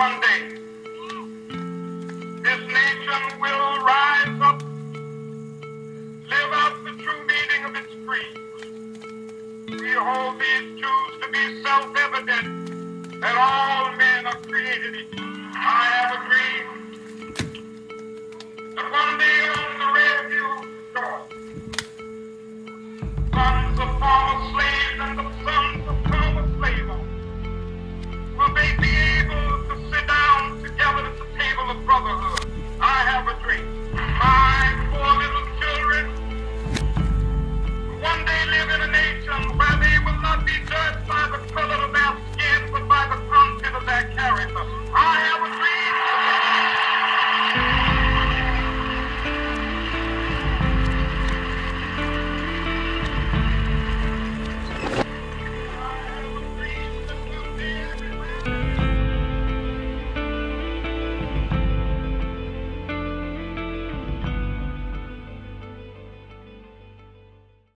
one day. This nation will rise up, live out the true meaning of its creed. We hold these truths to be self-evident that all men are created equal. I have a dream brotherhood. I have a dream.